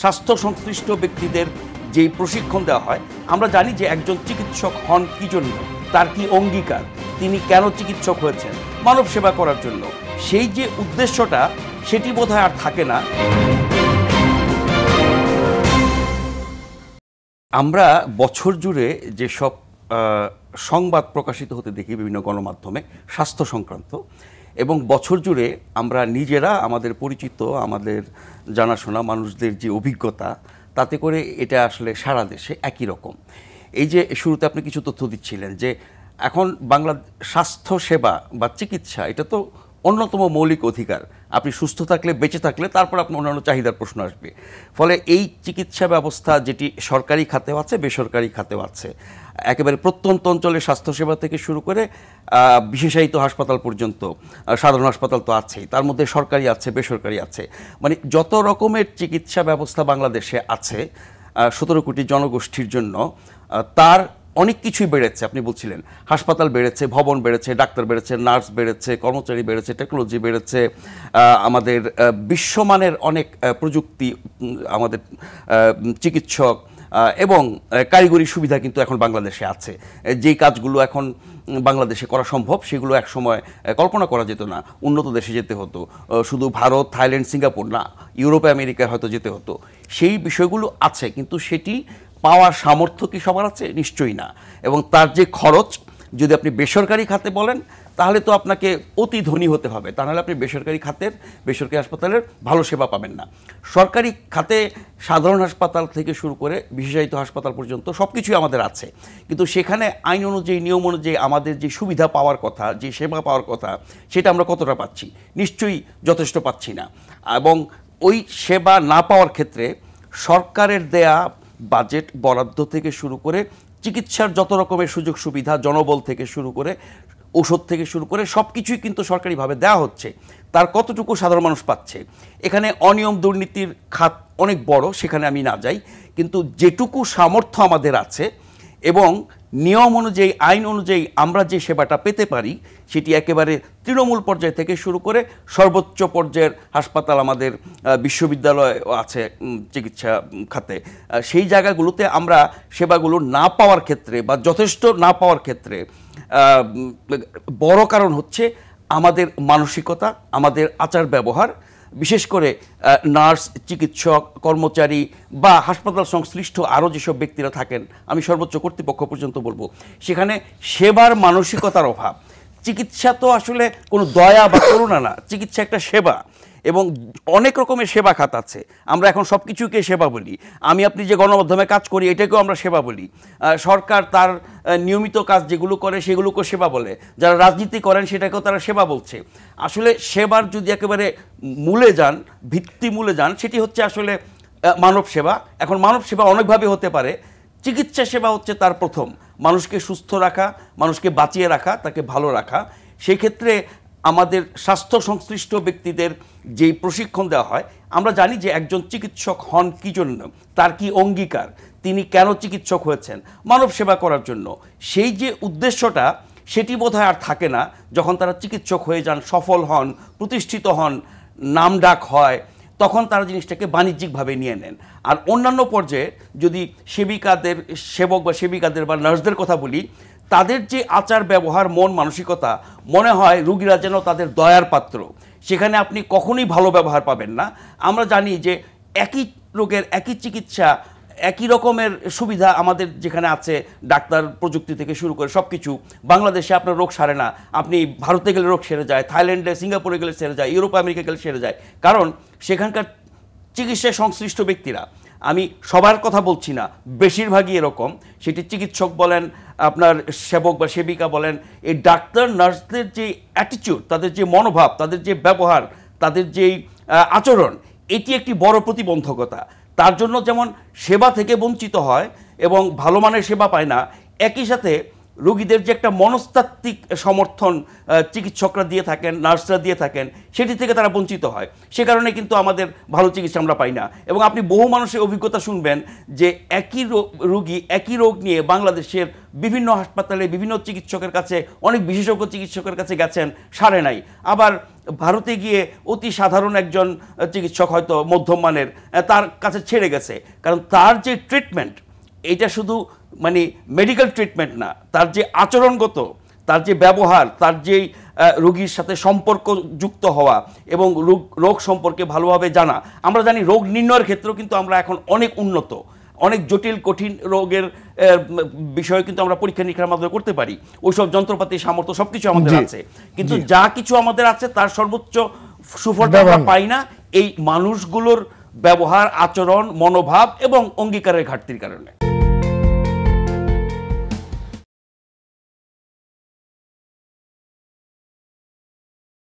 স্বাস্থ্য সংশ্লিষ্ট ব্যক্তিদের যেই প্রশিক্ষণ দেওয়া হয়, আমরা জানি যে একজন চিকিৎসক হন কি জন্য, তার কি অঙ্গীকার, তিনি কেন চিকিৎসক হয়েছেন, মানব সেবা করার জন্য। সেই যে উদ্দেশ্যটা, সেটি বোধহয় আর থাকে না। আমরা বছর জুড়ে যেসব সংবাদ প্রকাশিত হতে দেখি বিভিন্ন গণমাধ্যমে, স্বাস্থ্য সংক্রান্ত এবং বছর জুড়ে আমরা নিজেরা আমাদের পরিচিত, আমাদের জানাশোনা, মানুষদের যে অভিজ্ঞতা, তাতে করে এটা আসলে সারা দেশে একই রকম। এই যে শুরুতে আপনি কিছু তথ্য দিচ্ছিলেন যে এখন বাংলা স্বাস্থ্য সেবা বা চিকিৎসা, এটা তো অন্যতম মৌলিক অধিকার। আপনি সুস্থ থাকলে, বেঁচে থাকলে তারপর আপনার অন্যান্য চাহিদার প্রশ্ন আসবে। ফলে এই চিকিৎসা ব্যবস্থা যেটি সরকারি খাতেও আছে, বেসরকারি খাতেও আছে, একেবারে প্রত্যন্ত অঞ্চলে স্বাস্থ্যসেবা থেকে শুরু করে বিশেষায়িত হাসপাতাল পর্যন্ত সাধারণ হাসপাতাল তো আছেই, তার মধ্যে সরকারি আছে, বেসরকারি আছে। মানে যত রকমের চিকিৎসা ব্যবস্থা বাংলাদেশে আছে সতেরো কোটি জনগোষ্ঠীর জন্য তার অনেক কিছুই বেড়েছে, আপনি বলছিলেন। হাসপাতাল বেড়েছে, ভবন বেড়েছে, ডাক্তার বেড়েছে, নার্স বেড়েছে, কর্মচারী বেড়েছে, টেকনোলজি বেড়েছে আমাদের বিশ্বমানের অনেক প্রযুক্তি আমাদের চিকিৎসক এবং কারিগরি সুবিধা কিন্তু এখন বাংলাদেশে আছে। যেই কাজগুলো এখন বাংলাদেশে করা সম্ভব, সেগুলো একসময় কল্পনা করা যেত না। উন্নত দেশে যেতে হতো শুধু ভারত, থাইল্যান্ড, সিঙ্গাপুর না, ইউরোপে, আমেরিকায় হয়তো যেতে হতো। সেই বিষয়গুলো আছে, কিন্তু সেটি পাওয়ার সামর্থ্য কি সবার আছে? নিশ্চয়ই না। এবং তার যে খরচ, যদি আপনি বেসরকারি খাতে বলেন, তাহলে তো আপনাকে অতি ধনী হতে হবে। তা নাহলে আপনি বেসরকারি খাতের, বেসরকারি হাসপাতালের ভালো সেবা পাবেন না। সরকারি খাতে সাধারণ হাসপাতাল থেকে শুরু করে বিশেষায়িত হাসপাতাল পর্যন্ত সব কিছুই আমাদের আছে। কিন্তু সেখানে আইন অনুযায়ী, নিয়ম অনুযায়ী আমাদের যে সুবিধা পাওয়ার কথা, যে সেবা পাওয়ার কথা, সেটা আমরা কতটা পাচ্ছি? নিশ্চয়ই যথেষ্ট পাচ্ছি না। এবং ওই সেবা না পাওয়ার ক্ষেত্রে সরকারের দেয়া বাজেট বরাদ্দ থেকে শুরু করে চিকিৎসার যত রকমের সুযোগ সুবিধা, জনবল থেকে শুরু করে, ওষুধ থেকে শুরু করে সব কিছুই কিন্তু সরকারিভাবে দেওয়া হচ্ছে। তার কতটুকু সাধারণ মানুষ পাচ্ছে? এখানে অনিয়ম দুর্নীতির খাত অনেক বড়, সেখানে আমি না যাই। কিন্তু যেটুকু সামর্থ্য আমাদের আছে এবং নিয়ম অনুযায়ী, আইন অনুযায়ী আমরা যে সেবাটা পেতে পারি, সেটি একেবারে তৃণমূল পর্যায় থেকে শুরু করে সর্বোচ্চ পর্যায়ের হাসপাতাল আমাদের বিশ্ববিদ্যালয় আছে চিকিৎসা খাতে। সেই জায়গাগুলোতে আমরা সেবাগুলো না পাওয়ার ক্ষেত্রে বা যথেষ্ট না পাওয়ার ক্ষেত্রে বড় কারণ হচ্ছে আমাদের মানসিকতা, আমাদের আচার ব্যবহার বিশেষ করে নার্স, চিকিৎসক, কর্মচারী বা হাসপাতাল সংশ্লিষ্ট আরও যেসব ব্যক্তিরা থাকেন, আমি সর্বোচ্চ কর্তৃপক্ষ পর্যন্ত বলব। সেখানে সেবার মানসিকতার অভাব। চিকিৎসা তো আসলে কোনো দয়া বা করুণা না, চিকিৎসা একটা সেবা। এবং অনেক রকমের সেবা খাত আছে। আমরা এখন সব কিছুকে সেবা বলি। আমি আপনি যে গণমাধ্যমে কাজ করি, এটাকেও আমরা সেবা বলি। সরকার তার নিয়মিত কাজ যেগুলো করে সেগুলোকেও সেবা বলে। যারা রাজনীতি করেন সেটাকেও তারা সেবা বলছে। আসলে সেবার যদি একেবারে মূলে যান, ভিত্তি মূলে যান, সেটি হচ্ছে আসলে মানব সেবা। এখন মানব সেবা অনেকভাবে হতে পারে। চিকিৎসা সেবা হচ্ছে তার প্রথম। মানুষকে সুস্থ রাখা, মানুষকে বাঁচিয়ে রাখা, তাকে ভালো রাখা। সেই ক্ষেত্রে আমাদের স্বাস্থ্য সংশ্লিষ্ট ব্যক্তিদের যেই প্রশিক্ষণ দেওয়া হয়, আমরা জানি যে একজন চিকিৎসক হন কি জন্য, তার কি অঙ্গীকার, তিনি কেন চিকিৎসক হয়েছেন, মানব সেবা করার জন্য। সেই যে উদ্দেশ্যটা, সেটি বোধহয় আর থাকে না। যখন তারা চিকিৎসক হয়ে যান, সফল হন, প্রতিষ্ঠিত হন, নামডাক হয়, তখন তারা জিনিসটাকে বাণিজ্যিকভাবে নিয়ে নেন। আর অন্যান্য পর্যায়ে যদি সেবিকাদের, সেবক বা সেবিকাদের বা নার্সদের কথা বলি তাদের যে আচার ব্যবহার, মন মানসিকতা, মনে হয় রুগীরা যেন তাদের দয়ার পাত্র। সেখানে আপনি কখনোই ভালো ব্যবহার পাবেন না। আমরা জানি যে একই রোগের একই চিকিৎসা, একই রকমের সুবিধা আমাদের যেখানে আছে, ডাক্তার প্রযুক্তি থেকে শুরু করে সব কিছু বাংলাদেশে আপনার রোগ সারে না। আপনি ভারতে গেলে রোগ সেরে যায়, থাইল্যান্ডে, সিঙ্গাপুরে গেলে সেরে যায়, ইউরোপ, আমেরিকা গেলে সেরে যায়। কারণ সেখানকার চিকিৎসায় সংশ্লিষ্ট ব্যক্তিরা। আমি সবার কথা বলছি না, বেশিরভাগই এরকম। সেটি চিকিৎসক বলেন, আপনার সেবক বা সেবিকা বলেন, এই ডাক্তার, নার্সদের যে অ্যাটিটিউড তাদের যে মনোভাব, তাদের যে ব্যবহার, তাদের যেই আচরণ, এটি একটি বড় প্রতিবন্ধকতা। তার জন্য যেমন সেবা থেকে বঞ্চিত হয় এবং ভালো মানের সেবা পায় না, একই সাথে রোগীদের যে একটা মনস্তাত্ত্বিক সমর্থন চিকিৎসকরা দিয়ে থাকেন, নার্সরা দিয়ে থাকেন, সেটি থেকে তারা বঞ্চিত হয়। সে কারণে কিন্তু আমাদের ভালো চিকিৎসা আমরা পাই না। এবং আপনি বহু মানুষের অভিজ্ঞতা শুনবেন যে একই রোগী একই রোগ নিয়ে বাংলাদেশের বিভিন্ন হাসপাতালে বিভিন্ন চিকিৎসকের কাছে, অনেক বিশেষজ্ঞ চিকিৎসকের কাছে গেছেন, সারে নাই। আবার ভারতে গিয়ে অতি সাধারণ একজন চিকিৎসক হয়তো মধ্যম মানের তার কাছে ছেড়ে গেছে। কারণ তার যে ট্রিটমেন্ট এটা শুধু মানে মেডিকেল ট্রিটমেন্ট না তার যে আচরণগত তার যে ব্যবহার তার যে রোগীর সাথে সম্পর্ক যুক্ত হওয়া এবং রোগ রোগ সম্পর্কে ভালোভাবে জানা আমরা জানি রোগ নির্ণয়ের ক্ষেত্রেও কিন্তু আমরা এখন অনেক উন্নত। অনেক জটিল কঠিন রোগের বিষয়ে কিন্তু আমরা পরীক্ষা নিরীক্ষার মাধ্যমে করতে পারি। ওইসব যন্ত্রপাতি সামর্থ্য সবকিছু আমাদের আছে। কিন্তু যা কিছু আমাদের আছে তার সর্বোচ্চ সুফলটা আমরা পাই না। এই মানুষগুলোর ব্যবহার আচরণ মনোভাব এবং অঙ্গীকারের ঘাটতির কারণে।